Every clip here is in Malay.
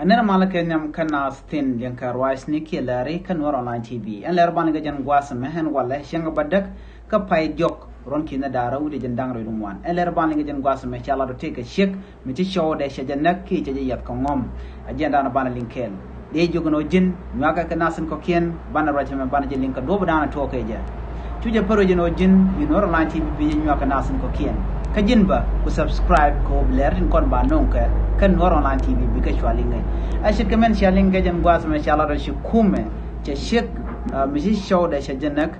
anena mala ke nyam kana stin yang ka rais ni ke lare kan war online tv an ler ban ga jan gwas me hen wala shanga badak ka pai jok ron ki na dara wude jan dang re dum wan an ler ban ga jan gwas me chala do take a shek mi ti show de sha janak ki je yat ko ngom. Ajenda na ban linkel de jogono jin nyaga ka nasin ko kien bana rajhe me bana je linka do bana to ke je tuje paro jino jin mi war online tv bi nyaga nasin ko kien ka jin ba? Ku subscribe ko ler tin kon ba non ka kan war online tv bi ka shwali ngai a shit ka men shali ngai jan gwas me shala do shi kume che shik mi shi show da shi janak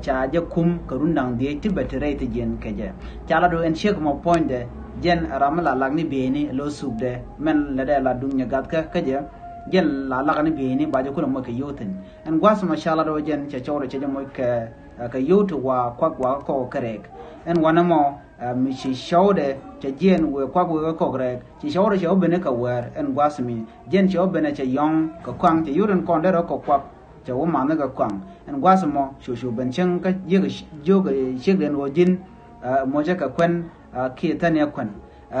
cha je kum ka rundang de ti te jen ka je. Chala do en shik mo point de jen ramala lagni be ni lo sub de men la da la dunya gat ka ka je. Jen la lagni be ni ba je kuna mo ka yotin en gwas ma shala do jen cha chawra che je mo ka ka yotu wa kwak wa ko karek en wana mo mi shi shawde cha jen we kwak we ko karek shi shawde cha obene ka wer en gwas mi jen cha obene cha yong ka kwang cha yuren konde ro ko kwak cha wo ma na ka kwang en gwas mo shu shu ben chen ka ye ga jo ga shek den wo jin mo ja ka kwen ke tan ya kwen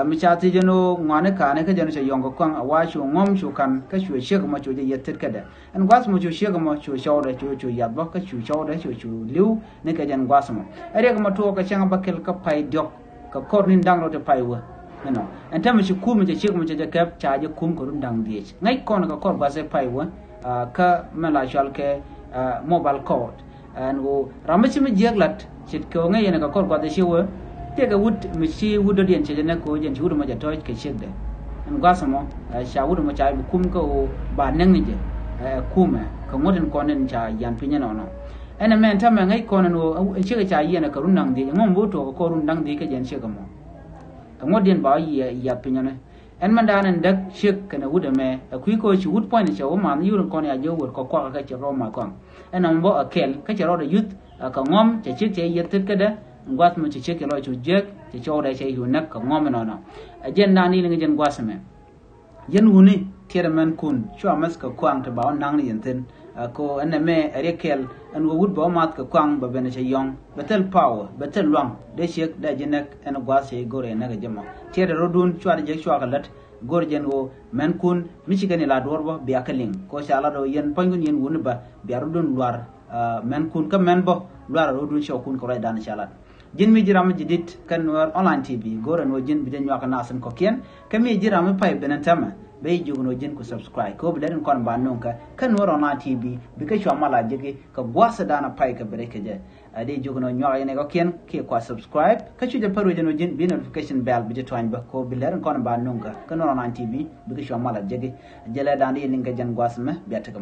mi cha ti jeno ngane ka ne ka jeno cha yong kwang awa shu ngom shu kan ka shu shek ma chu je yetet kada en gwas mo chu shek ma chu shaw da chu chu yabba ka chu shaw da chu chu liu ne ka jen gwas mo are ka ma to ka chang ba kel ka pai dok ka kor nin dang ro te pai wa no en tam shi kum je shek mo je ka cha je kum ko run dang die ngai kon ka kor ba se pai wa ka ma la shal ke mobile code. And go ramachi mi jeglat chit ko ngai ne ka kor ba de shi wa te ga wut mi shi wudo dien che ne ko jen wudo ma ja to ke shek de. En gwas mo eh, sha wudo ma cha kum ko ba nang ni je eh, kume eh, ka ngoden ko nen cha yan pinya no no. Ene men ta men ngai ko no e che ga cha yene ka runang de ngom bo to ko runang de ke jen she ga mo. Ka ngoden ba yi ya pinya ne en man da nan dak shek kana wuda me a kui ko shi wud point che o man yurun con ne chơi jo có ko ko ka che ro ma ko en am bo akel ka che ro da yut ka ngom, che chơi che yetet ka da ngwas mo che che ke lo chu jek che cho da che yu nak ngom no jen na ni ngi jen gwas me wuni tiere men kun chwa mas ka kwang te ba nang ni yen ko ene me rekel en wo wud ba mat ka kwang ba bene che yong. Betel power betel long de shek da jenek en gwa se gore na ga jama tiere rodun chwa de chwa ka lat gor jen wo men kun michigani la dorbo bi akaling ko sha ala do yen pangun yen wuni ba bi rodun luar men kun ka men bo luar rodun shaw kun ko ray dan shalat jin mi jirama jidit kan war online tv gore no jin bi den nyaka nasan ko ken kami jirama pay benen tama bai jugno jin ku subscribe. Ko bilen kon ba non ka. Kan woro na tv bi ka shwa mala jige ka gwasa dana pai ka bere ka je. Ade jugno nyaga ne ko ken ke kwa subscribe. Ka chu je paru jeno jin. Bi notification bell bi je twan ba ko bilen kon ba non ka. Kan woro na tv bi ka shwa mala jige jele dani ni ga jan gwasa me. Bi ta ka